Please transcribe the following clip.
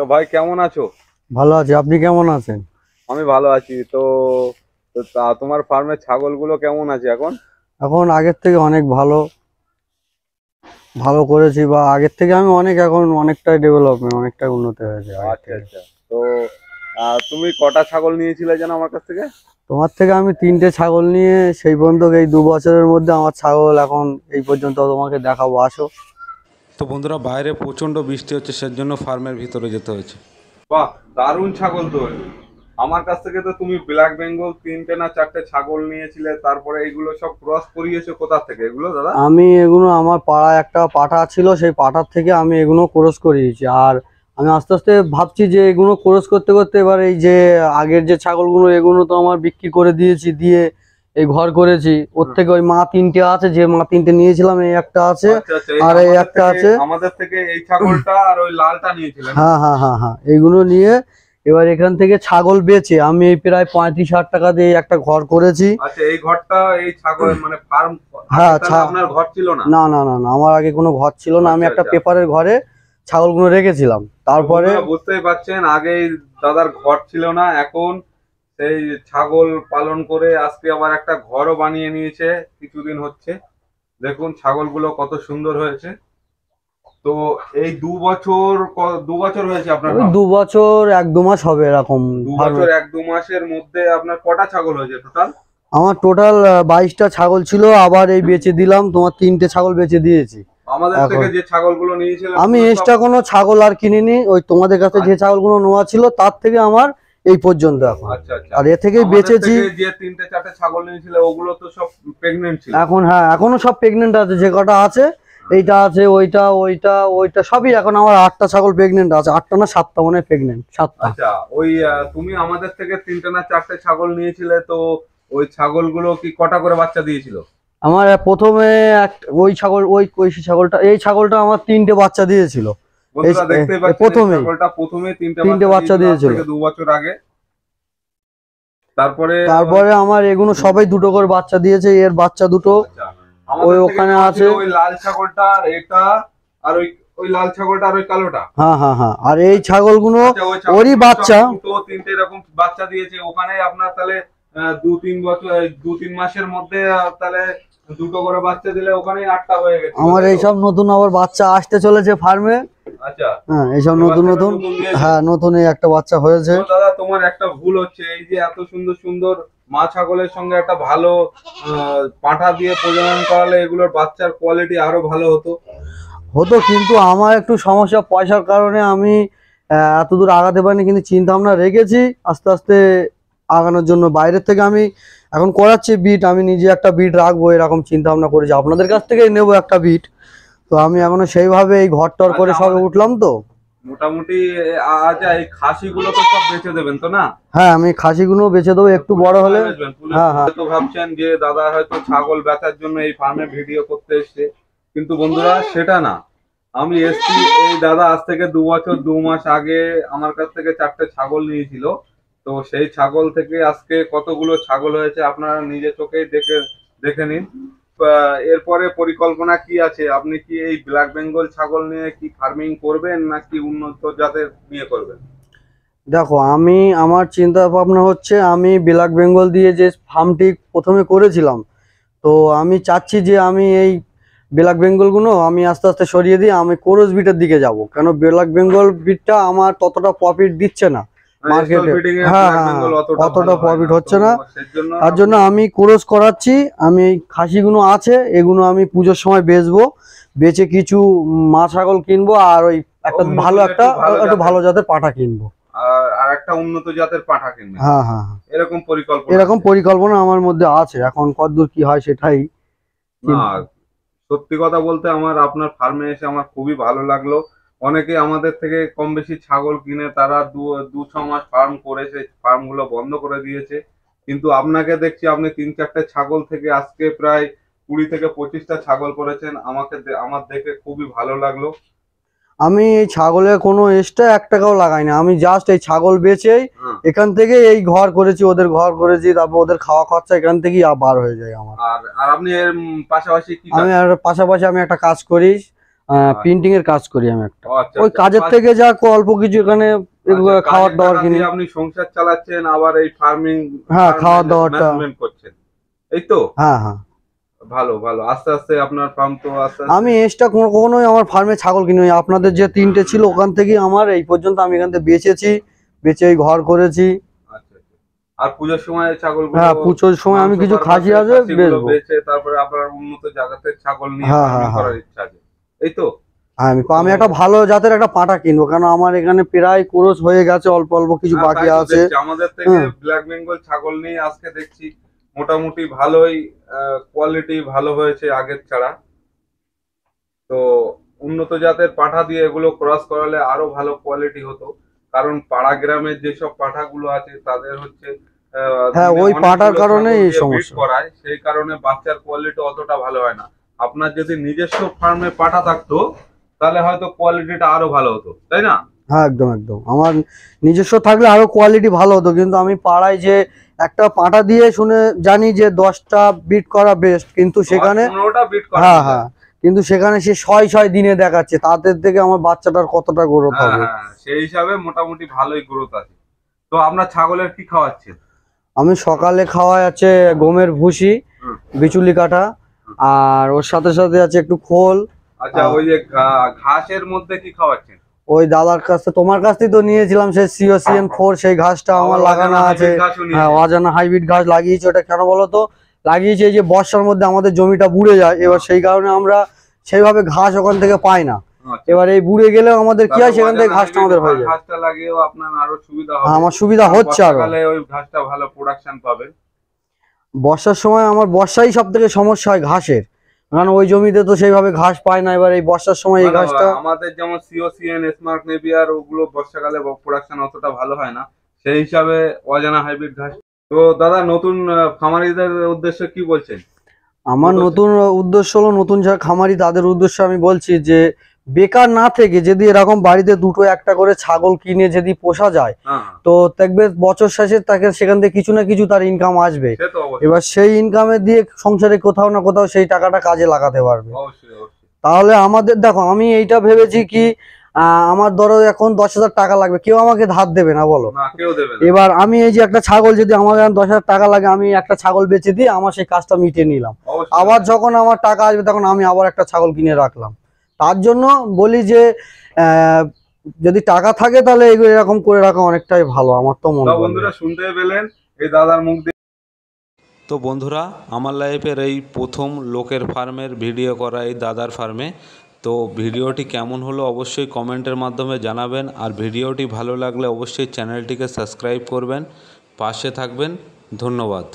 তো ভাই কেমন আছো? ভালো আছি। আপনি কেমন আছেন? আমি ভালো আছি। তো তো তোমার ফার্মের ছাগলগুলো কেমন আছে এখন? এখন আগের থেকে অনেক ভালো। ভালো করেছি বা আগের থেকে আমি অনেক এখন অনেকটাই ডেভেলপমেন্ট অনেকটাই উন্নতি হয়েছে আগের আচ্ছা থেকে। আচ্ছা। তো আহ, তুমি কটা ছাগল নিয়েছিলে যেন আমার কাছ থেকে? তোমার থেকে আমি তিনটে ছাগল নিয়ে সেই পর্যন্ত এই দু বছরের মধ্যে আমার ছাগল এখন এই পর্যন্ত তোমাকে দেখাবো। আসো। তো বন্ধুরা বাইরে প্রচণ্ড বৃষ্টি হচ্ছে সেজন্য ফার্মের ভিতরে যেতে হয়েছে। বাহ দারুণ ছাগল তো আমার কাছ থেকে তো তুমি ব্ল্যাক বেঙ্গল তিনটে না চারটে ছাগল নিয়েছিলে তারপরে এগুলো সব ক্রস করিয়েছো কোথা থেকে? এগুলো দাদা? আমি এগুলো আমার পাড়ায় একটা পাঠা ছিল সেই পাঠার থেকে আমি এগুলো ক্রস করিয়েছি। আর আমি আস্তে আস্তে ভাবছি যে এগুলো ক্রস করতে করতে এবার এই যে আগের যে ছাগলগুলো এগুলো তো আমার বিক্রি করে দিয়েছি দিয়ে এই ঘর করেছি। ওর থেকে ওই মা তিনটে আছে যে মা তিনটে নিয়েছিলাম এই একটা আছে আচ্ছা, আচ্ছা, আর এই একটা আছে। আমাদের থেকে এই ছাগলটা আর ওই লালটা নিয়েছিলেন। হ্যাঁ হ্যাঁ হ্যাঁ হ্যাঁ এইগুলো নিয়ে এবার এখান থেকে ছাগল বেচে আমি এই প্রায় পঁয়ত্রিশ হাজার টাকা দিয়ে একটা ঘর করেছি। আচ্ছা এই ঘরটা এই ছাগল মানে ফার্ম হ্যাঁ, আপনার ঘর ছিল না? না না না আমার আগে কোনো ঘর ছিল না আমি একটা। পেপারের ঘরে ছাগলগুলো রেখেছিলাম। তারপরে বুঝতেই পারছেন আগে দাদার ঘর ছিল না এখন সেই ছাগল পালন করে আজকে আবার একটা ঘরও বানিয়ে নিয়েছে কিছুদিন হচ্ছে। দেখুন ছাগলগুলো কত সুন্দর হয়েছে। তো এই দু বছর দু বছর হয়েছে আপনার দু বছর এক দু মাস হবে এরকম। দু বছর এক দু মাসের মধ্যে আপনার কটা ছাগল হয়েছে টোটাল আমার টোটাল বাইশটা ছাগল ছিল আবার এই বেচে দিলাম তোমার তিনটে ছাগল বেচে দিয়েছি। আমাদের এখন- থেকে যে ছাগলগুলো নিয়েছিলেন আমি এক্সট্রা কোনো ছাগল আর কিনিনি ওই তোমাদের কাছে যে ছাগলগুলো নেওয়া ছিল তার থেকে আমার এই পর্যন্ত এখন। আচ্ছা আচ্ছা। আর এ থেকেই বেচেছি। থেকে যে তিনটে চারটে ছাগল নিয়েছিল ওগুলো তো সব প্রেগনেন্ট এখন হ্যাঁ এখনও সব প্রেগনেন্ট আছে যে কটা আছে এইটা আছে ওইটা ওইটা ওইটা সবই এখন আমার আটটা ছাগল প্রেগনেন্ট আছে। আটটা না সাতটা মনে প্রেগনেন্ট সাতটা। আচ্ছা ওই তুমি আমাদের থেকে তিনটে না চারটে ছাগল নিয়েছিলে তো ওই ছাগলগুলো কি কটা করে বাচ্চা দিয়েছিল? আমার প্রথমে এক ওই ছাগল ওই ওই ছাগলটা এই ছাগলটা আমার তিনটে বাচ্চা দিয়েছিল। বন্ধুরা প্রথমে তিনটে তিনটে বাচ্চা দিয়েছিল। দু বছর আগে তারপরে তারপরে আমার এগুলো সবাই দুটো করে বাচ্চা দিয়েছে এর বাচ্চা দুটো আচ্ছা, ওই ওখানে আছে। ওই লাল ছাগলটা আর এটা আর ওই ওই লাল ছাগলটা আর ওই কালোটা হ্যাঁ হ্যাঁ হ্যাঁ আর এই ছাগলগুলো আচ্ছা, ওই ছাগলগুলো ওরই বাচ্চা। দুটো তিনটে এরকম বাচ্চা দিয়েছে ওখানে আপনার তাহলে দু তিন বছর দু তিন মাসের মধ্যে তাহলে দুটো করে বাচ্চা দিলে ওখানেই আটটা হয়ে গেছে। আমার? এইসব নতুন আবার বাচ্চা আসতে চলেছে ফার্মে। আচ্ছা। হ্যাঁ এইসব এই নতুন নতুন। নতুন হ্যাঁ নতুন এই একটা বাচ্চা হয়েছে। দাদা তোমার একটা ভুল হচ্ছে। এই যে এত সুন্দর সুন্দর মা ছাগলের সঙ্গে একটা ভালো পাঁঠা দিয়ে প্রজনন করালে এগুলোর বাচ্চার কোয়ালিটি আরও ভালো হতো। হতো কিন্তু আমার একটু সমস্যা পয়সার কারণে আমি আহ, এত দূর আগাতে পারিনি কিন্তু চিন্তা ভাবনা রেখেছি। আস্তে আস্তে আগানোর জন্য। বাইরের থেকে আমি এখন করাচ্ছি বিট আমি নিজে একটা বিট রাখব এরকম চিন্তা ভাবনা করেছি আপনাদের কাছ থেকেই নেব একটা বিট তো আমি এখনও সেইভাবে এই ঘর টর করে আচ্ছা, সবে উঠলাম তো। মোটামুটি আচ্ছা এই খাসিগুলো তো সব বেঁচে দেবেন তো না? হ্যাঁ আমি খাসিগুলো বেচে দেবো একটু বড় হলে। হ্যাঁ, হ্যাঁ। হয়তো ভাবছেন যে দাদা হয়তো ছাগল বেচার জন্য এই ফার্মে ভিডিও করতে এসছে। কিন্তু বন্ধুরা সেটা না। আমি এসছি এই দাদা আজ থেকে দু বছর দু মাস আগে আমার কাছ থেকে চারটে ছাগল নিয়েছিল। তো সেই ছাগল থেকে আজকে কতগুলো ছাগল হয়েছে আপনারা নিজে চোখেই দেখে দেখে নিন। এরপরে পরিকল্পনা কি আছে? আপনি কি এই ব্ল্যাক বেঙ্গল ছাগল নিয়ে কি ফার্মিং করবেন নাকি উন্নত জাতের নিয়ে করবেন? দেখো, আমি, আমার চিন্তা ভাবনা হচ্ছে আমি ব্ল্যাক বেঙ্গল দিয়ে যে ফার্মটি প্রথমে করেছিলাম, তো আমি চাচ্ছি যে আমি এই ব্ল্যাক বেঙ্গলগুলো আমি আস্তে আস্তে সরিয়ে দিয়ে আমি কোরস বিটের দিকে যাব। কেন ব্ল্যাক বেঙ্গল বিটটা আমার ততটা প্রফিট দিচ্ছে না। হ্যাঁ, অতটা ভালো হয়। হচ্ছে না। তার জন্য আমি কোরস করাচ্ছি। আমি এই খাসিগুলো আছে এগুলো আমি পুজোর সময় বেচবো। বেচে কিছু মা ছাগল কিনবো আর ওই একটা ভালো একটা একটু ভালো জাতের। পাঠা কিনবো। আর একটা উন্নত জাতের পাঠা হ্যাঁ হ্যাঁ হ্যাঁ। এরকম পরিকল্পনা এরকম পরিকল্পনা আমার মধ্যে আছে। এখন কতদূর কি হয় সেটাই সত্যি কথা বলতে আমার আপনার ফার্মে এসে আমার খুবই ভালো লাগল। অনেকে আমাদের থেকে কম বেশি ছাগল কিনে তারা দু ছ মাস ফার্ম করেছে ফার্মগুলো বন্ধ করে দিয়েছে। কিন্তু আপনাকে দেখছি আপনি তিন চারটে ছাগল থেকে আজকে প্রায় কুড়ি থেকে পঁচিশটা ছাগল করেছেন। আমাকে আমার দেখে খুবই ভালো লাগল। আমি এই ছাগলের কোনো এক্সট্রা এক টাকাও লাগাই না। আমি জাস্ট এই ছাগল বেচেই হ্যাঁ। এখান থেকে এই ঘর করেছি ওদের ঘর করেছি তারপর ওদের খাওয়া খরচা এখান থেকেই বার হয়ে যায় আমার। আর আর আপনি এর পাশাপাশি আমি আর পাশাপাশি আমি একটা কাজ করি। প্রিন্টিং এর কাজ করি আমি একটা। আচ্ছা, ওই আচ্ছা। কাজের আচ্ছা, থেকে যা অল্প কিছু এখানে খাওয়ার দাওয়ার কিনি। আপনি সংসার চালাচ্ছেন আবার এই ফার্মিং হ্যাঁ, খাওয়া দাওয়াটা। করছেন। এই তো? হ্যাঁ হ্যাঁ। ভালো ভালো। আস্তে আস্তে আপনার ফার্ম তো আস্তে আমি এক্সট্রা কোনো কখনোই আমার ফার্মে ছাগল কিনি আপনাদের যে তিনটে ছিল ওখান আমার এই পর্যন্ত আমি এখান থেকে বেচেছি বেচে ঘর করেছি। আচ্ছা আচ্ছা। আর পুজোর সময় ছাগল হ্যাঁ পুজোর সময় আমি কিছু খাসি আছে বেচবো। বেচে তারপরে আপনার উন্নত জায়গাতে ছাগল নিয়ে হ্যাঁ, হ্যাঁ, করার ইচ্ছা আছে। এই তো? হ্যাঁ আমি আমি একটা ভালো জাতের একটা পাটা কিনবো কারণ আমার এখানে প্রায় কোরস হয়ে গেছে অল্প অল্প কিছু হ্যাঁ, বাকি আছে। আমাদের থেকে। ব্ল্যাক বেঙ্গল ছাগল নিয়ে আজকে দেখছি মোটামুটি ভালোই কোয়ালিটি ভালো হয়েছে আগের ছাড়া তো উন্নত জাতের পাঠা দিয়ে এগুলো ক্রস করালে আরও ভালো কোয়ালিটি হতো। কারণ পাড়া গ্রামের যেসব পাঠাগুলো আছে তাদের হচ্ছে হ্যাঁ, ওই পাঠার ছাগল কারণেই এই সমস্যা। করায় সেই কারণে বাচ্চার কোয়ালিটি অতটা ভালো হয় না। আপনার যদি নিজস্ব ফার্মে পাঠা থাকতো তাহলে হয়তো কোয়ালিটিটা আরও ভালো হতো তাই না? হ্যাঁ একদম একদম। আমার নিজস্ব থাকলে আরও কোয়ালিটি ভালো হতো কিন্তু আমি পাড়ায় যে একটা পাটা দিয়ে শুনে জানি যে দশটা বিট করা বেস্ট কিন্তু সেখানে বিট করা হ্যাঁ হ্যাঁ। কিন্তু সেখানে সে ছয় ছয় দিনে দেখাচ্ছে তাদের থেকে আমার বাচ্চাটার কতটা গ্রোথ হ্যাঁ, হবে? হ্যাঁ, সেই হিসাবে মোটামুটি ভালোই গ্রোথ আছে। তো আপনার ছাগলের কি খাওয়াচ্ছেন? আমি সকালে খাওয়াই আছে গমের ভুসি বিচুলি কাটা আর ওর সাথে সাথে আছে একটু খোল। আচ্ছা ওই যে ঘাসের মধ্যে কি খাওয়াচ্ছেন? ওই দাদার কাছ তোমার কাছ থেকে তো নিয়েছিলাম সেই সিওসিএন ফোর সেই ঘাসটা আমার লাগানো আছে। হ্যাঁ অজানা হাইব্রিড ঘাস লাগিয়েছি ওটা কেন বলো তো? লাগিয়েছি এই যে বর্ষার মধ্যে আমাদের জমিটা বুড়ে যায় এবার সেই কারণে আমরা সেইভাবে ঘাস ওখান থেকে পাই না। আচ্ছা। এবার এই বুড়ে গেলেও আমাদের কি হয় সেখান থেকে ঘাসটা আমাদের হয়ে যায়। ঘাসটা লাগিয়েও আপনার আরও সুবিধা হ্যাঁ, হবে। আমার সুবিধা হচ্ছে আর। ওই ঘাসটা ভালো প্রোডাকশন পাবে বর্ষার সময় আমার বর্ষাই সব থেকে সমস্যা হয় ঘাসের। কারণ ওই জমিতে তো সেইভাবে ঘাস পায় না এবার এই বর্ষার সময় এই ঘাসটা আমাদের যেমন সিও সিওসিএন স্মার্ট নেভিয়ার ওগুলো বর্ষাকালে প্রোডাকশন অতটা ভালো হয় না। সেই হিসাবে অজানা হাইব্রিড ঘাস। তো দাদা নতুন খামারিদের উদ্দেশ্যে কি বলছেন? আমার নতুন উদ্দেশ্য হলো নতুন যারা খামারি তাদের উদ্দেশ্যে আমি বলছি যে বেকার না থেকে যদি এরকম বাড়িতে দুটো একটা করে ছাগল কিনে যদি পোষা যায় হ্যাঁ। তো দেখবে বছর শেষে তাকে সেখান থেকে কিছু না কিছু তার ইনকাম আসবে। এবার সেই ইনকামে দিয়ে সংসারে কোথাও না কোথাও সেই টাকাটা কাজে লাগাতে পারবে। তাহলে আমাদের দেখো আমি এইটা ভেবেছি কি আমার ধরো এখন দশ হাজার টাকা লাগবে কেউ আমাকে ধার দেবে না বলো। এবার আমি এই যে একটা ছাগল যদি আমার দশ হাজার টাকা লাগে আমি একটা ছাগল বেচে দিয়ে আমার সেই কাজটা মিটিয়ে নিলাম। আবার যখন আমার টাকা আসবে তখন আমি আবার একটা ছাগল কিনে রাখলাম। তার জন্য বলি যে যদি টাকা থাকে তাহলে এগুলো এরকম করে রাখা অনেকটাই ভালো আমার তো মনে হয়। বন্ধুরা শুনতে পেলেন এই দাদার মুখ দিয়ে। তো বন্ধুরা আমার লাইফের এই প্রথম লোকের ফার্মের ভিডিও করা এই দাদার ফার্মে। তো ভিডিওটি কেমন হলো অবশ্যই কমেন্টের মাধ্যমে জানাবেন আর ভিডিওটি ভালো লাগলে অবশ্যই চ্যানেলটিকে সাবস্ক্রাইব করবেন। পাশে থাকবেন ধন্যবাদ।